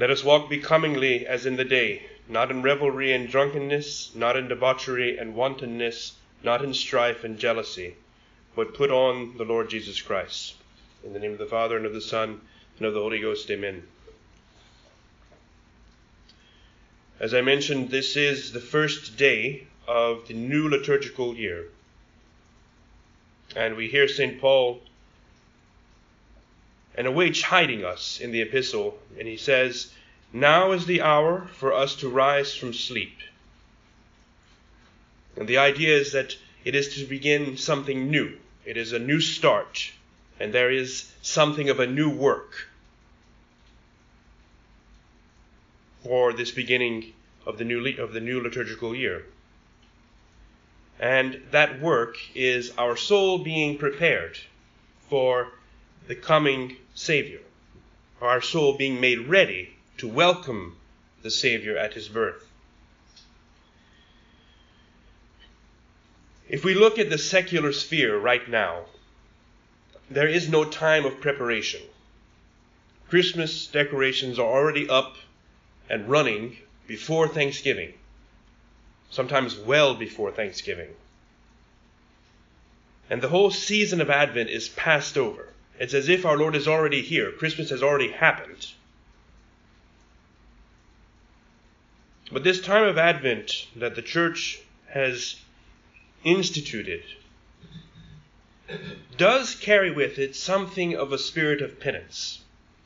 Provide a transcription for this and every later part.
Let us walk becomingly as in the day, not in revelry and drunkenness, not in debauchery and wantonness, not in strife and jealousy, but put on the Lord Jesus Christ. In the name of the Father, and of the Son, and of the Holy Ghost, amen. As I mentioned, this is the first day of the new liturgical year. And we hear St. Paul in a way chiding us in the epistle, and he says, Now is the hour for us to rise from sleep. And the idea is that it is to begin something new. It is a new start, and there is something of a new work for this beginning of the new of the new liturgical year. And that work is our soul being prepared for the coming Savior, our soul being made ready to welcome the Savior at his birth. If we look at the secular sphere right now, there is no time of preparation. Christmas decorations are already up and running before Thanksgiving, sometimes well before Thanksgiving. And the whole season of Advent is passed over. It's as if our Lord is already here. Christmas has already happened. But this time of Advent that the church has instituted does carry with it something of a spirit of penance.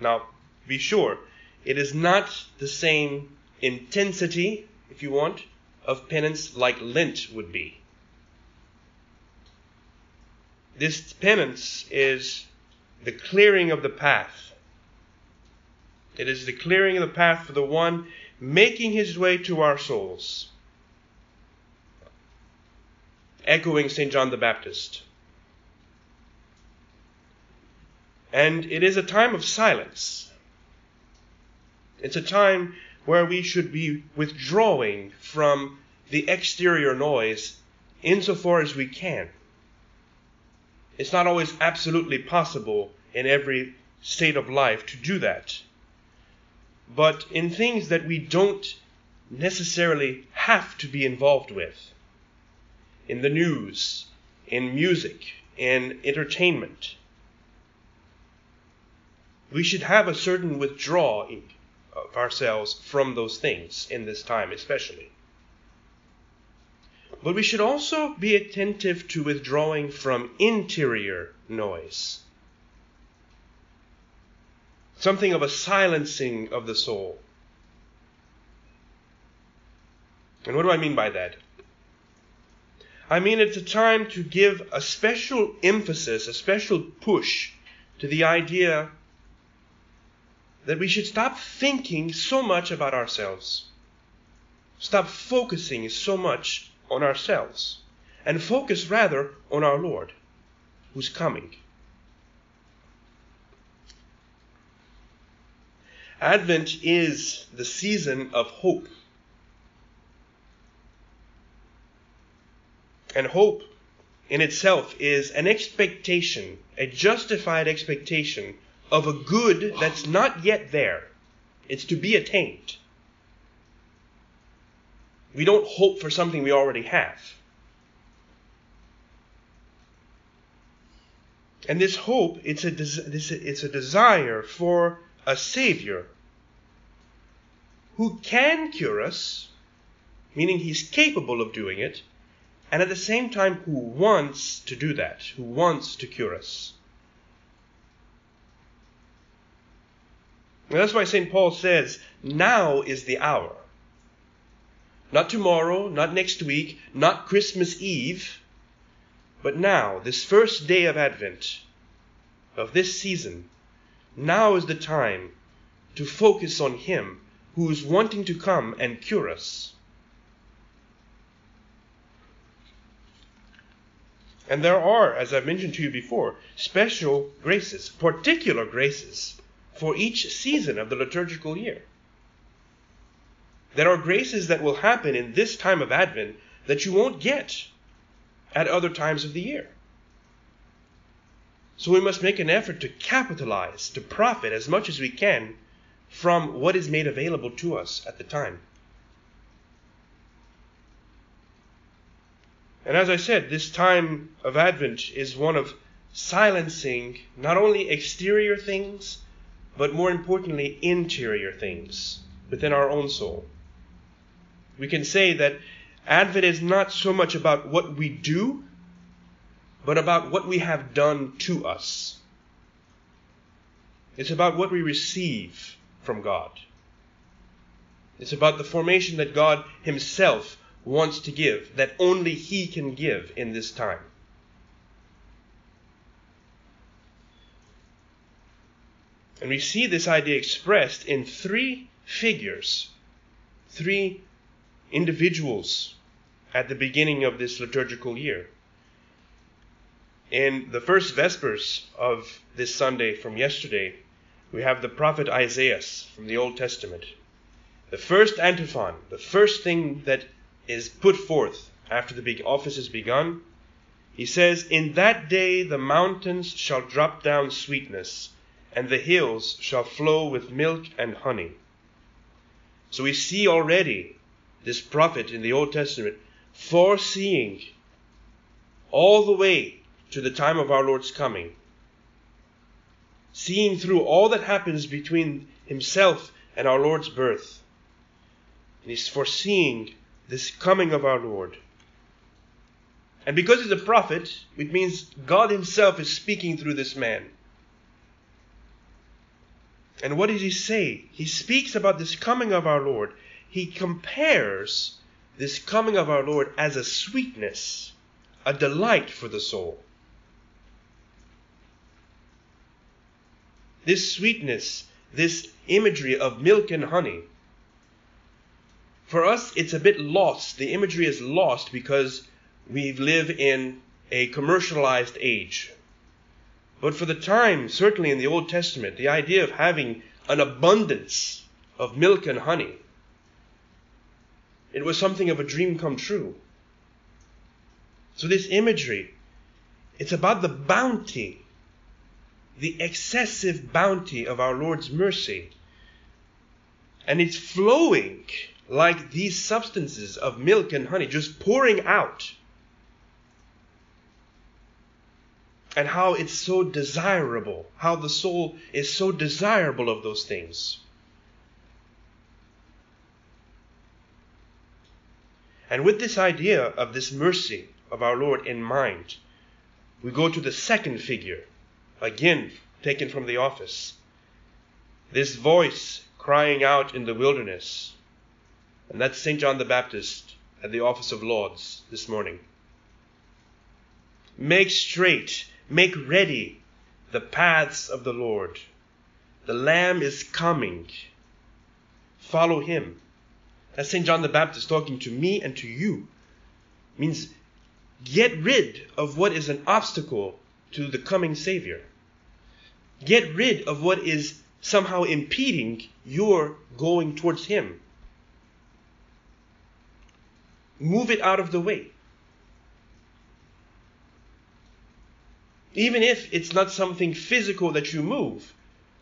Now, be sure, it is not the same intensity, if you want, of penance like Lent would be. This penance is the clearing of the path. It is the clearing of the path for the one making his way to our souls. Echoing St. John the Baptist. And it is a time of silence. It's a time where we should be withdrawing from the exterior noise insofar as we can. It's not always absolutely possible in every state of life to do that. But in things that we don't necessarily have to be involved with, in the news, in music, in entertainment, we should have a certain withdrawing of ourselves from those things in this time, especially. But we should also be attentive to withdrawing from interior noise. Something of a silencing of the soul. And what do I mean by that? I mean it's a time to give a special emphasis, a special push to the idea that we should stop thinking so much about ourselves. Stop focusing so much on ourselves and focus rather on our Lord who's coming. Advent is the season of hope. And hope in itself is an expectation, a justified expectation of a good that's not yet there. It's to be attained. We don't hope for something we already have. And this hope, it's a, it's a desire for a Savior who can cure us, meaning he's capable of doing it, and at the same time who wants to do that, who wants to cure us. And that's why St. Paul says, now is the hour. Not tomorrow, not next week, not Christmas Eve, but now, this first day of Advent, of this season, now is the time to focus on Him who is wanting to come and cure us. And there are, as I've mentioned to you before, special graces, particular graces for each season of the liturgical year. There are graces that will happen in this time of Advent that you won't get at other times of the year. So we must make an effort to capitalize, to profit as much as we can from what is made available to us at the time. And as I said, this time of Advent is one of silencing not only exterior things, but more importantly, interior things within our own soul. We can say that Advent is not so much about what we do, but about what we have done to us. It's about what we receive from God. It's about the formation that God Himself wants to give, that only He can give in this time. And we see this idea expressed in three figures, three individuals at the beginning of this liturgical year. In the first Vespers of this Sunday from yesterday, we have the prophet Isaiah from the Old Testament. The first antiphon, the first thing that is put forth after the big office is begun, he says, In that day the mountains shall drop down sweetness, and the hills shall flow with milk and honey. So we see already this prophet in the Old Testament foreseeing all the way to the time of our Lord's coming, seeing through all that happens between himself and our Lord's birth. And he's foreseeing this coming of our Lord. And because he's a prophet, it means God himself is speaking through this man. And what does he say? He speaks about this coming of our Lord. He compares this coming of our Lord as a sweetness, a delight for the soul. This sweetness, this imagery of milk and honey, for us it's a bit lost. The imagery is lost because we live in a commercialized age. But for the time, certainly in the Old Testament, the idea of having an abundance of milk and honey it was something of a dream come true. So, this imagery, it's about the bounty, the excessive bounty of our Lord's mercy. And it's flowing like these substances of milk and honey, just pouring out. And how it's so desirable, how the soul is so desirable of those things. And with this idea of this mercy of our Lord in mind, we go to the second figure, again taken from the office. This voice crying out in the wilderness. And that's St. John the Baptist at the office of Lauds this morning. Make straight, make ready the paths of the Lord. The Lamb is coming. Follow him. That's St. John the Baptist talking to me and to you. It means get rid of what is an obstacle to the coming Savior. Get rid of what is somehow impeding your going towards Him. Move it out of the way. Even if it's not something physical that you move,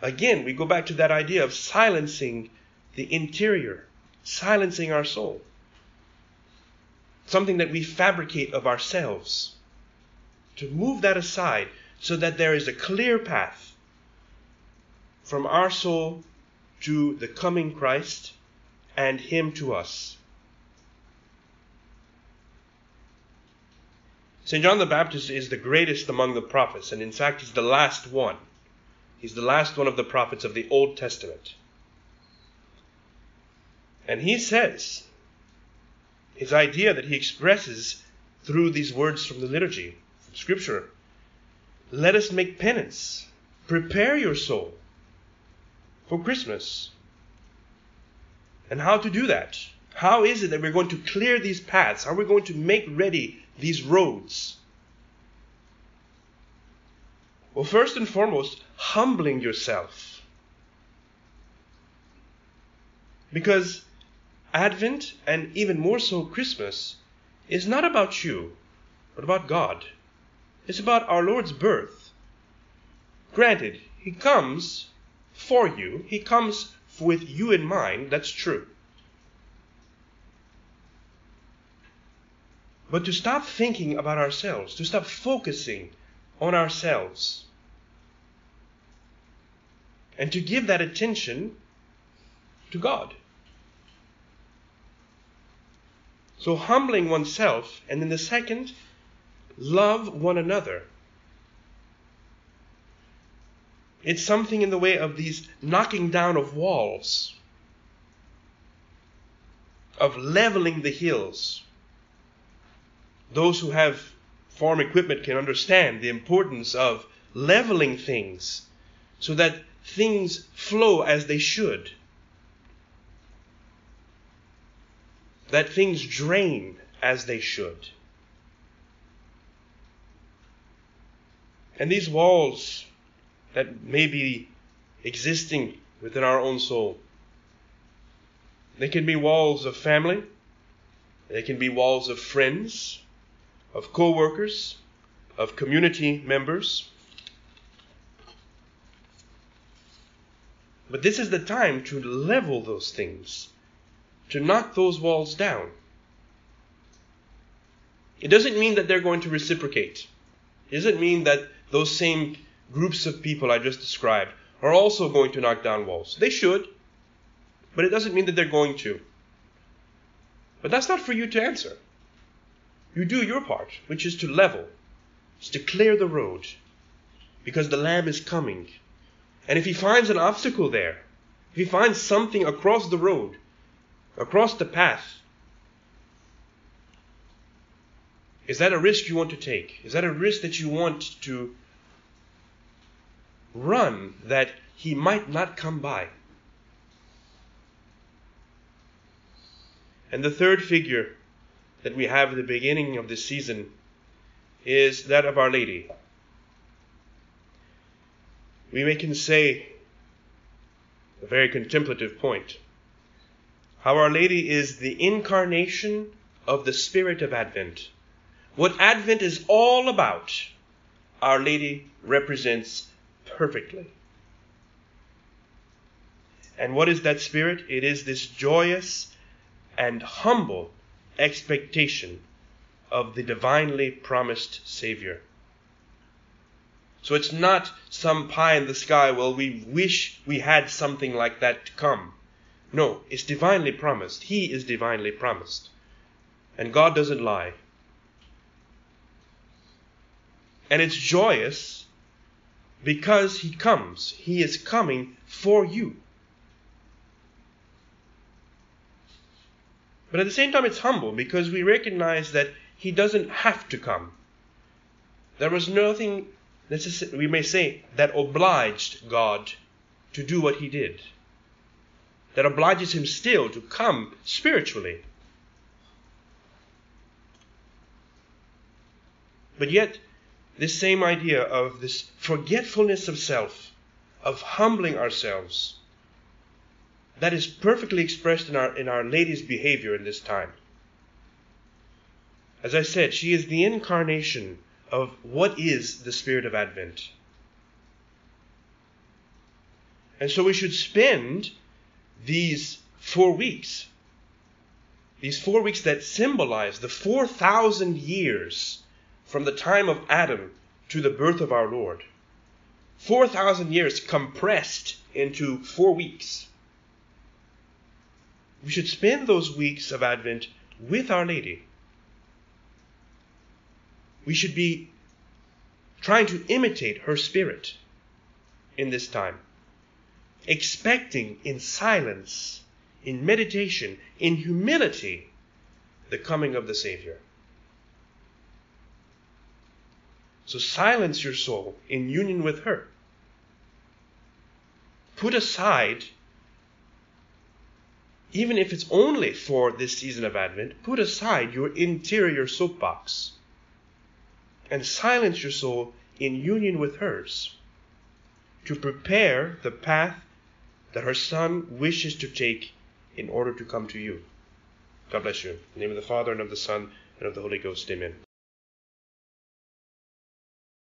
again, we go back to that idea of silencing the interior silencing our soul. Something that we fabricate of ourselves. To move that aside so that there is a clear path from our soul to the coming Christ and Him to us. St. John the Baptist is the greatest among the prophets, and in fact, he's the last one. He's the last one of the prophets of the Old Testament. And he says, his idea that he expresses through these words from the liturgy, from Scripture, let us make penance. Prepare your soul for Christmas. And how to do that? How is it that we're going to clear these paths? How are we going to make ready these roads? Well, first and foremost, humbling yourself. Because Advent, and even more so Christmas, is not about you, but about God. It's about our Lord's birth. Granted, He comes for you, He comes with you in mind, that's true. But to stop thinking about ourselves, to stop focusing on ourselves, and to give that attention to God. So, humbling oneself, and then the second, love one another. It's something in the way of these knocking down of walls, of leveling the hills. Those who have farm equipment can understand the importance of leveling things so that things flow as they should. That things drain as they should. And these walls that may be existing within our own soul, they can be walls of family, they can be walls of friends, of co workers, of community members. But this is the time to level those things, to knock those walls down. It doesn't mean that they're going to reciprocate. It doesn't mean that those same groups of people I just described are also going to knock down walls. They should, but it doesn't mean that they're going to. But that's not for you to answer. You do your part, which is to level, is to clear the road, because the Lamb is coming. And if he finds an obstacle there, if he finds something across the road, across the path, is that a risk you want to take? Is that a risk that you want to run that he might not come by? And the third figure that we have at the beginning of this season is that of Our Lady. We may can say a very contemplative point how Our Lady is the incarnation of the spirit of Advent. What Advent is all about, Our Lady represents perfectly. And what is that spirit? It is this joyous and humble expectation of the divinely promised Savior. So it's not some pie in the sky, well, we wish we had something like that to come. No, it's divinely promised. He is divinely promised. And God doesn't lie. And it's joyous because He comes. He is coming for you. But at the same time, it's humble because we recognize that he doesn't have to come. There was nothing, necessary. we may say, that obliged God to do what he did, that obliges him still to come spiritually. But yet, this same idea of this forgetfulness of self, of humbling ourselves, that is perfectly expressed in our, in Our Lady's behavior in this time. As I said, she is the incarnation of what is the Spirit of Advent. And so we should spend these four weeks, these four weeks that symbolize the 4,000 years from the time of Adam to the birth of our Lord. 4,000 years compressed into four weeks. We should spend those weeks of Advent with Our Lady. We should be trying to imitate her spirit in this time, expecting in silence, in meditation, in humility, the coming of the Savior. So silence your soul in union with her. Put aside even if it's only for this season of Advent, put aside your interior soapbox and silence your soul in union with hers to prepare the path that her Son wishes to take in order to come to you. God bless you. In the name of the Father, and of the Son, and of the Holy Ghost. Amen.